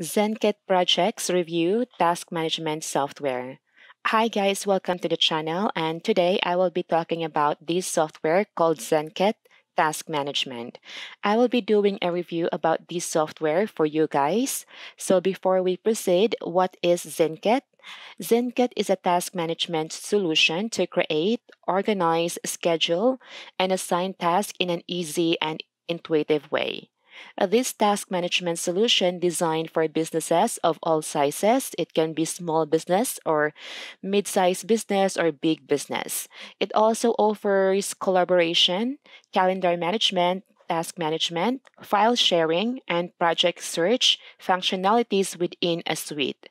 ZenKit Projects Review Task Management Software. Hi guys, welcome to the channel and today I will be talking about this software called ZenKit Task Management. I will be doing a review about this software for you guys. So before we proceed, what is ZenKit? ZenKit is a task management solution to create, organize, schedule, and assign tasks in an easy and intuitive way. Uh, this task management solution designed for businesses of all sizes. It can be small business or mid-sized business or big business. It also offers collaboration, calendar management, task management, file sharing, and project search functionalities within a suite.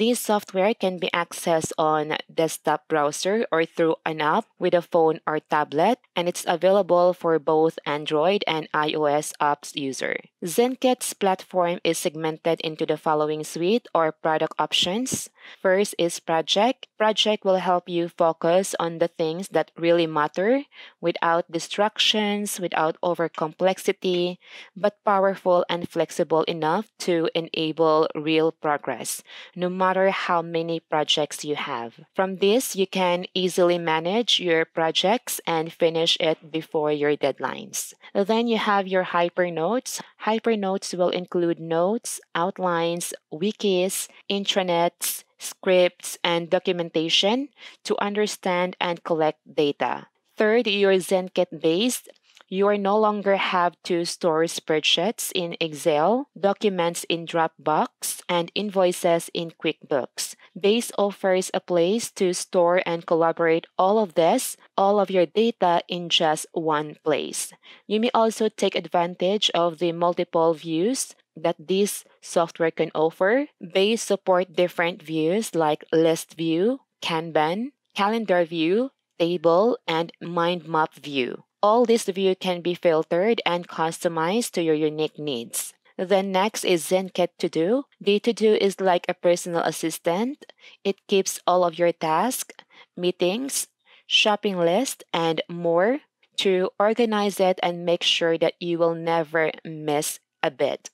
This software can be accessed on desktop browser or through an app with a phone or tablet, and it's available for both Android and iOS apps user. ZenKit's platform is segmented into the following suite or product options. First is project. Project will help you focus on the things that really matter without distractions, without over complexity, but powerful and flexible enough to enable real progress, no matter how many projects you have. From this, you can easily manage your projects and finish it before your deadlines. Then you have your Hypernotes. Hypernotes will include notes, outlines, wikis, intranets, scripts, and documentation to understand and collect data. Third, your ZenKit Base. You are no longer have to store spreadsheets in Excel, documents in Dropbox, and invoices in QuickBooks. Base offers a place to store and collaborate all of this, all of your data in just one place. You may also take advantage of the multiple views that this software can offer. They support different views like list view, Kanban, calendar view, table, and mind map view. All these view can be filtered and customized to your unique needs. Then next is ZenKit To Do. The To Do is like a personal assistant. It keeps all of your tasks, meetings, shopping list, and more to organize it and make sure that you will never miss a bit.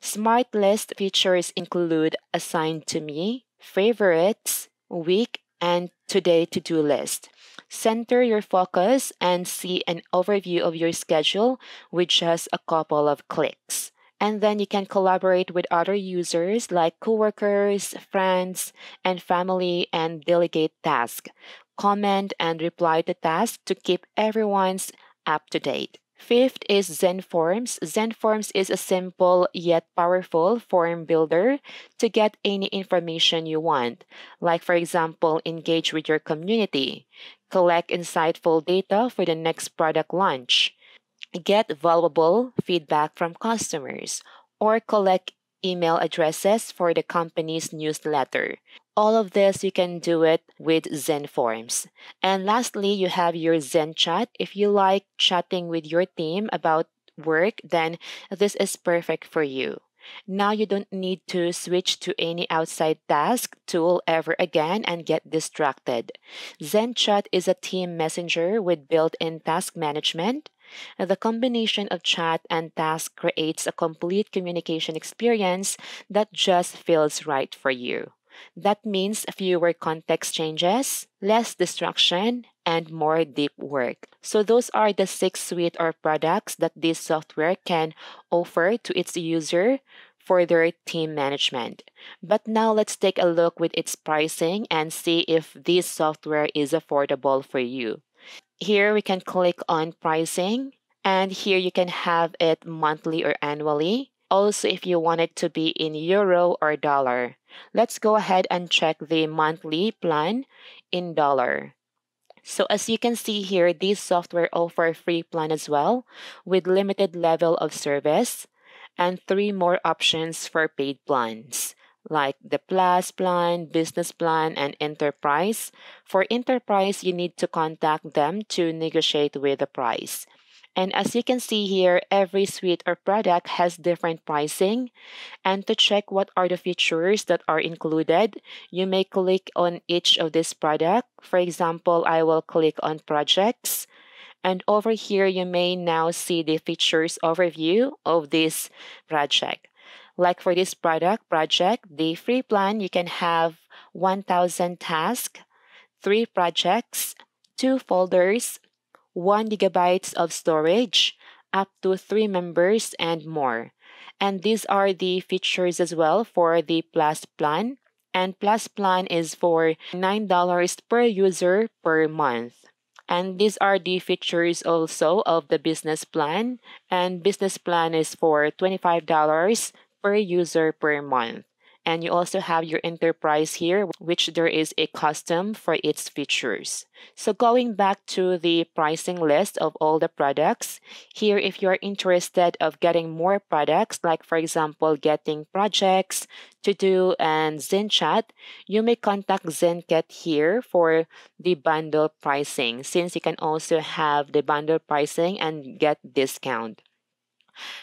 Smart List features include Assigned to Me, Favorites, Week, and Today to Do list. Center your focus and see an overview of your schedule with just a couple of clicks. And then you can collaborate with other users like coworkers, friends, and family and delegate tasks. Comment and reply to tasks to keep everyone's up to date. Fifth is ZenForms. ZenForms is a simple yet powerful form builder to get any information you want, like, for example, engage with your community, collect insightful data for the next product launch, get valuable feedback from customers, or collect email addresses for the company's newsletter. All of this, you can do it with Zen Forms. And lastly, you have your Zen Chat. If you like chatting with your team about work, then this is perfect for you. Now you don't need to switch to any outside task tool ever again and get distracted. Zen Chat is a team messenger with built in task management, the combination of chat and task creates a complete communication experience that just feels right for you. That means fewer context changes, less distraction, and more deep work. So, those are the six suite or products that this software can offer to its user for their team management. But now let's take a look with its pricing and see if this software is affordable for you. Here we can click on pricing and here you can have it monthly or annually. Also, if you want it to be in euro or dollar. Let's go ahead and check the monthly plan in dollar. So as you can see here, this software offer a free plan as well with limited level of service and three more options for paid plans like the Plus plan, Business plan, and Enterprise. For Enterprise, you need to contact them to negotiate with the price. And as you can see here, every suite or product has different pricing. And to check what are the features that are included, you may click on each of this product. For example, I will click on projects. And over here, you may now see the features overview of this project. Like for this product project, the free plan, you can have 1000 tasks, three projects, two folders, one gigabytes of storage, up to three members, and more. And these are the features as well for the Plus plan. And Plus plan is for $9 per user per month. And these are the features also of the business plan. And business plan is for $25 per user per month. And you also have your enterprise here, which there is a custom for its features. So going back to the pricing list of all the products, here if you're interested of getting more products, like for example, getting projects, to do and ZenChat, you may contact ZenKit here for the bundle pricing since you can also have the bundle pricing and get discount.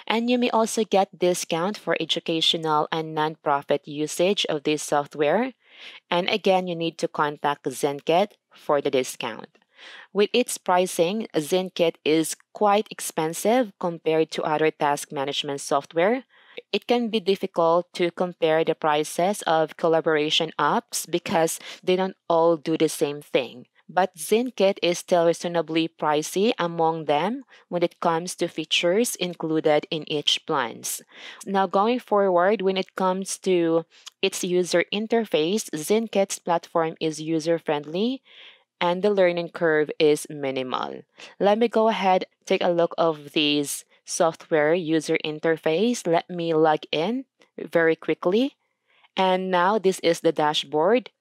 And you may also get discount for educational and nonprofit usage of this software. And again, you need to contact ZenKit for the discount. With its pricing, ZenKit is quite expensive compared to other task management software. It can be difficult to compare the prices of collaboration apps because they don't all do the same thing but ZenKit is still reasonably pricey among them when it comes to features included in each plans. Now going forward, when it comes to its user interface, ZenKit's platform is user-friendly and the learning curve is minimal. Let me go ahead take a look of these software user interface. Let me log in very quickly. And now this is the dashboard.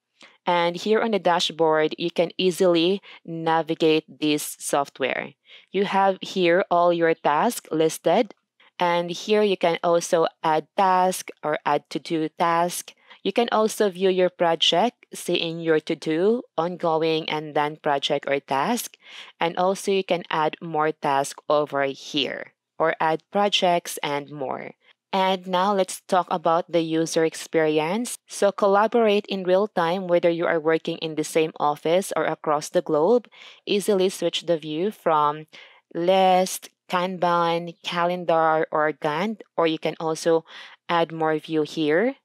And here on the dashboard, you can easily navigate this software. You have here all your tasks listed. And here you can also add task or add to-do task. You can also view your project, seeing your to-do, ongoing, and done project or task. And also you can add more tasks over here or add projects and more. And now let's talk about the user experience. So collaborate in real time whether you are working in the same office or across the globe. Easily switch the view from list, Kanban, calendar, or Gantt, or you can also add more view here.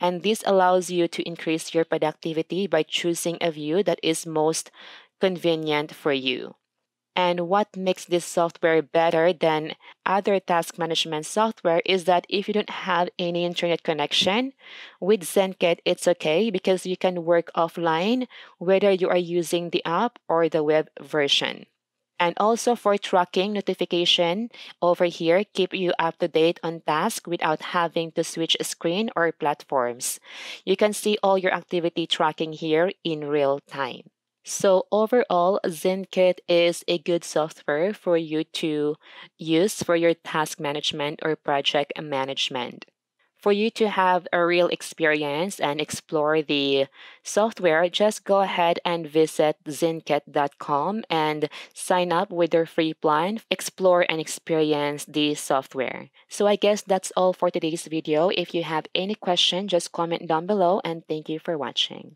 And this allows you to increase your productivity by choosing a view that is most convenient for you. And what makes this software better than other task management software is that if you don't have any internet connection with ZenKit, it's okay because you can work offline whether you are using the app or the web version. And also for tracking notification over here, keep you up to date on task without having to switch screen or platforms. You can see all your activity tracking here in real time. So overall, ZenKit is a good software for you to use for your task management or project management. For you to have a real experience and explore the software, just go ahead and visit zenkit.com and sign up with their free plan, explore and experience the software. So I guess that's all for today's video. If you have any question, just comment down below and thank you for watching.